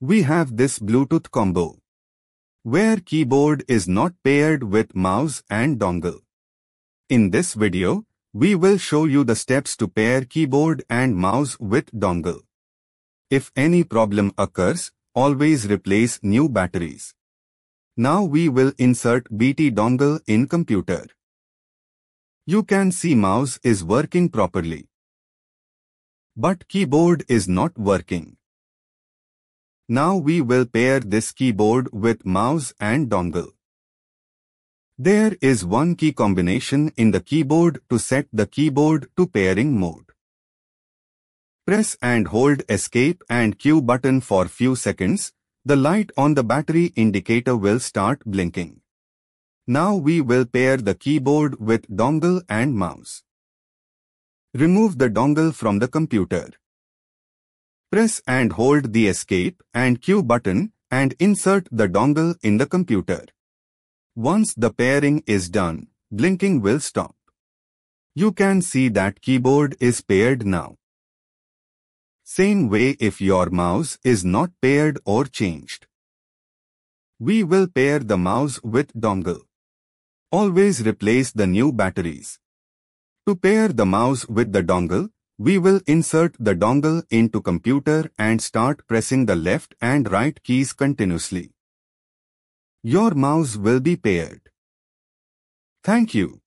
We have this Bluetooth combo where keyboard is not paired with mouse and dongle. In this video, we will show you the steps to pair keyboard and mouse with dongle. If any problem occurs, always replace new batteries. Now we will insert BT dongle in computer. You can see mouse is working properly. But keyboard is not working. Now we will pair this keyboard with mouse and dongle. There is one key combination in the keyboard to set the keyboard to pairing mode. Press and hold escape and Q button for few seconds. The light on the battery indicator will start blinking. Now we will pair the keyboard with dongle and mouse. Remove the dongle from the computer. Press and hold the escape and Q button and insert the dongle in the computer. Once the pairing is done, blinking will stop. You can see that keyboard is paired now. Same way if your mouse is not paired or changed. We will pair the mouse with dongle. Always replace the new batteries. To pair the mouse with the dongle, we will insert the dongle into computer and start pressing the left and right keys continuously. Your mouse will be paired. Thank you.